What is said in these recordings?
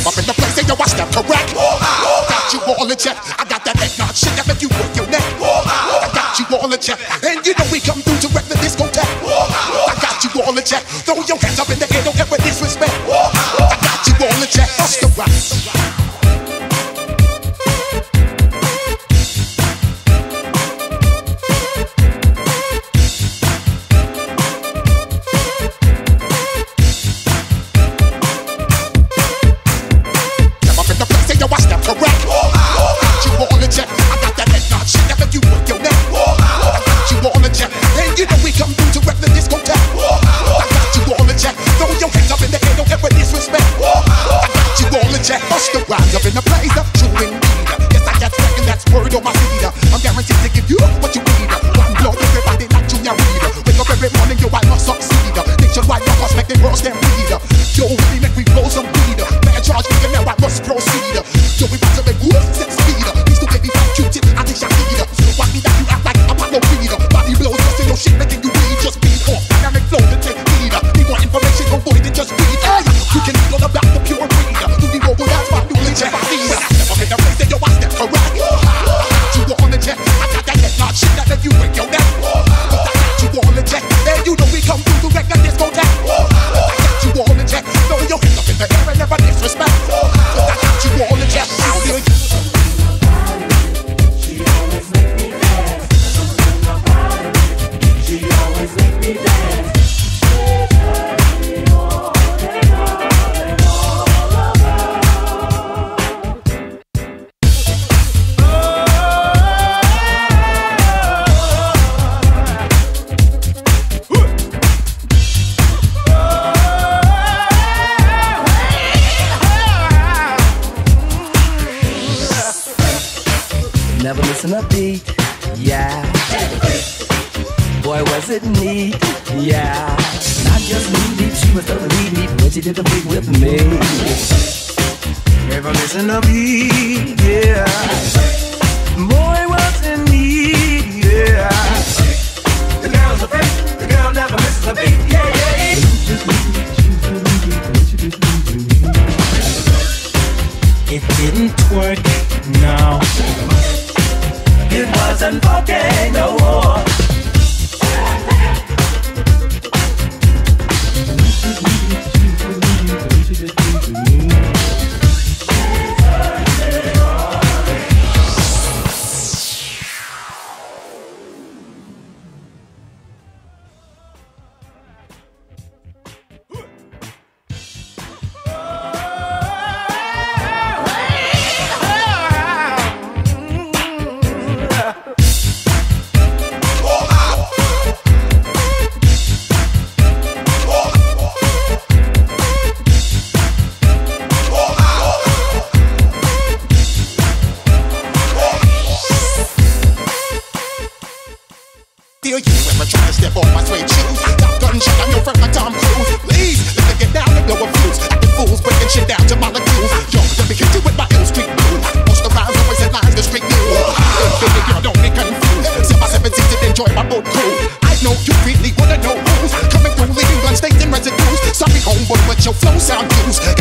step up in the place, and yo, I step correct. Got you all in check. I got that neck nod shit that make you work your neck. I got you all in check. And you know we come through to wreck the discotheque. I got you all in check. Throw your hands up in the air, don't ever disrespect. I got you all in check. Bust the rhyme. I'm to give you what you need. One blow, everybody like Junior Reid. Wake up every morning, yo, I must succeed. Nationwide, no cost, make the world A beat, yeah. Boy, was it neat, yeah. Not just me, deep, she was totally neat when she did the beat with me. Never missing a beat, yeah. Boy, was it neat, yeah. Shit down to molecules. Yo, let me hit you with my ill street blues. Most of rhymes always headlines the street news. Baby girl, don't be confused. Sip my seven seats and enjoy my boat cruise. I know you really wanna know who's coming through, leaving blood stains and residues. Sorry, homeboy, but your flow sound used.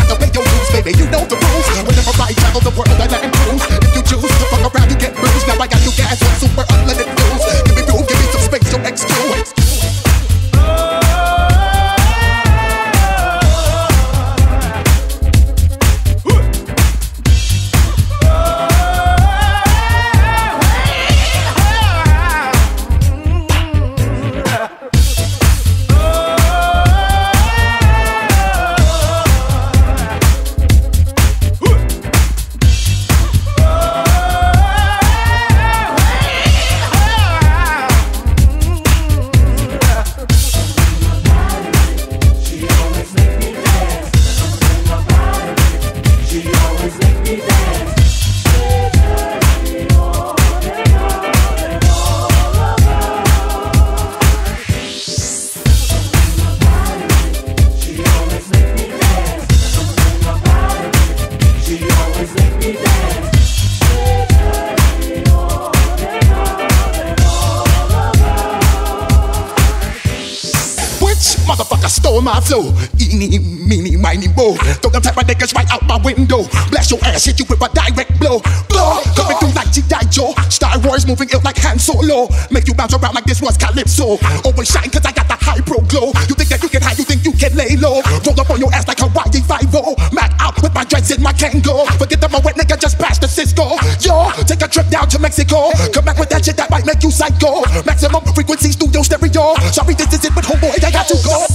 On my flow. Eeny, meeny, miny, mo. Throw them type of niggas right out my window. Blast your ass, hit you with a direct blow. Blow, coming through like G.I. Joe. Star Wars moving ill like Han Solo. Make you bounce around like this was Calypso. Always shine cause I got the high pro glow. You think that you can hide, you think you can lay low. Roll up on your ass like Hawaii 5 Mac out with my dreads in my Kangol. Forget that my wet nigga just passed the Cisco. Yo, take a trip down to Mexico. Come back with that shit that might make you psycho. Maximum frequency studio stereo. Sorry, this is it, but homeboy, I got to go.